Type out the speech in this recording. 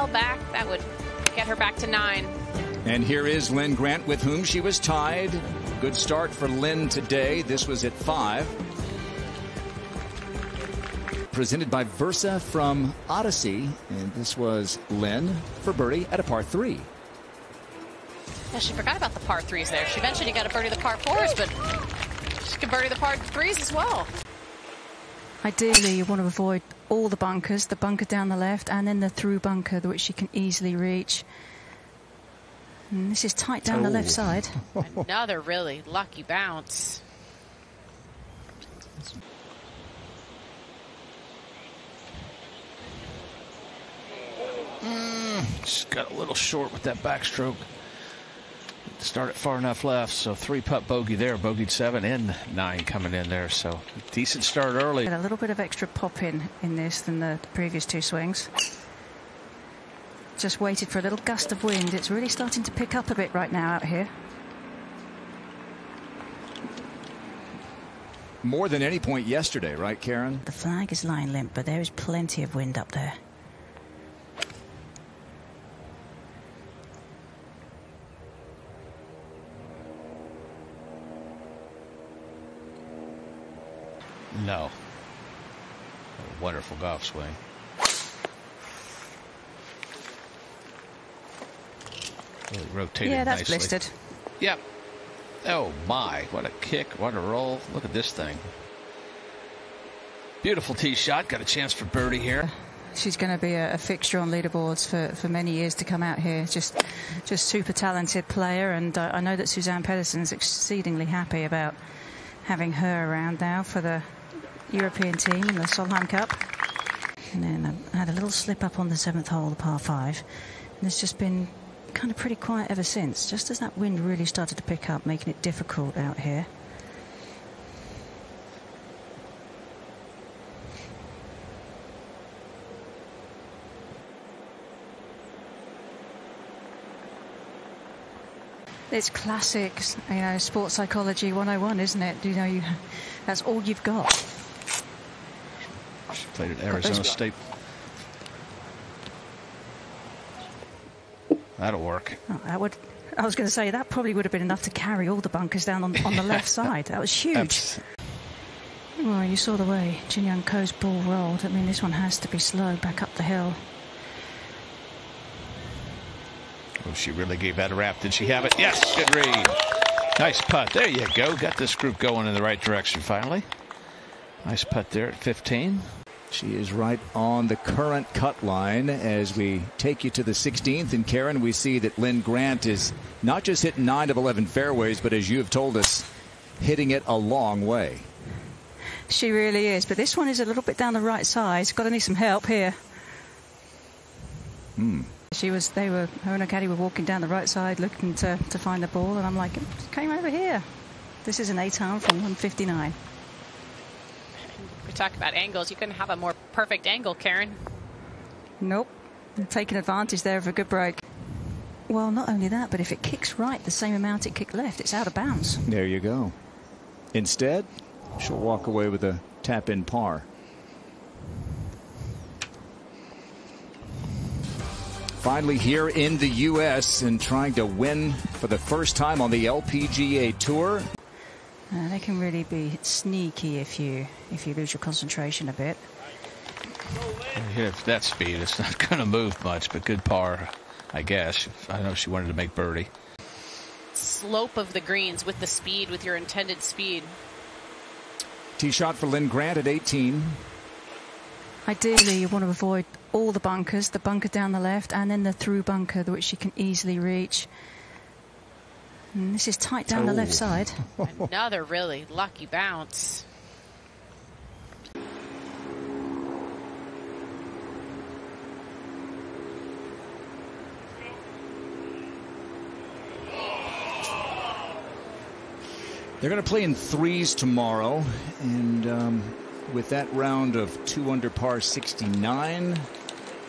held back, that would get her back to nine. And here is Linn Grant, with whom she was tied. Good start for Linn today. This was at five. Presented by Versa from Odyssey. And this was Linn for birdie at a par three. Yeah, she forgot about the par threes there. She mentioned you got to birdie the par fours, but she can birdie the par threes as well. Ideally, you want to avoid all the bunkers, the bunker down the left, and then the through bunker, which you can easily reach. And this is tight down oh. the left oh. side. Another really lucky bounce. Mm, just got a little short with that backstroke. Started far enough left, so three putt bogey there, bogeyed seven and nine coming in there. So decent start early. Got a little bit of extra pop in in this than the previous two swings. Just waited for a little gust of wind. It's really starting to pick up a bit right now out here. More than any point yesterday, right, Karen? The flag is lying limp, but there is plenty of wind up there. No. A wonderful golf swing. Really rotated Yeah, that's nicely. blistered. Yep. Oh my, what a kick, what a roll. Look at this thing. Beautiful tee shot. Got a chance for birdie here. She's going to be a, a, fixture on leaderboards for, for many years to come out here. Just just super talented player, and uh, I know that Suzann Pettersen's exceedingly happy about having her around now for the European team in the Solheim Cup. And then I had a little slip up on the seventh hole, the par five. And it's just been kind of pretty quiet ever since, just as that wind really started to pick up, making it difficult out here. It's classic, you know, sports psychology 101, isn't it? You know, you, that's all you've got. Played at oh, Arizona State. That'll work. Oh, that would. I was going to say that probably would have been enough to carry all the bunkers down on, on the left side. That was huge. Well, oh, you saw the way Jin Young Ko's ball rolled. I mean, this one has to be slow back up the hill. Oh, she really gave that a wrap. Did she have it? Yes, good read. Nice putt. There you go. Got this group going in the right direction finally. Nice putt there at 15. She is right on the current cut line as we take you to the 16th. And Karen, we see that Linn Grant is not just hitting 9 of 11 fairways, but as you have told us, hitting it a long way. She really is. But this one is a little bit down the right side. Got to need some help here. Hmm. She was, they were, her and her caddy were walking down the right side looking to, to find the ball. And I'm like, came over here. This is an 8 iron from 159 we talk about angles, you couldn't have a more perfect angle, Karen. Nope. taking advantage there of a good break. Well, not only that, but if it kicks right the same amount it kicked left, it's out of bounds. There you go. Instead, she'll walk away with a tap in par. Finally, here in the U.S. and trying to win for the first time on the LPGA Tour. Uh, they can really be sneaky if you if you lose your concentration a bit. Yeah, that speed, it's not going to move much, but good par, I guess. I know she wanted to make birdie. Slope of the greens with the speed, with your intended speed. Tee shot for Linn Grant at 18. Ideally, you want to avoid all the bunkers, the bunker down the left, and then the through bunker, which you can easily reach. And this is tight down oh. the left side. Another really lucky bounce. They're going to play in threes tomorrow, and um, with that round of two under par 69,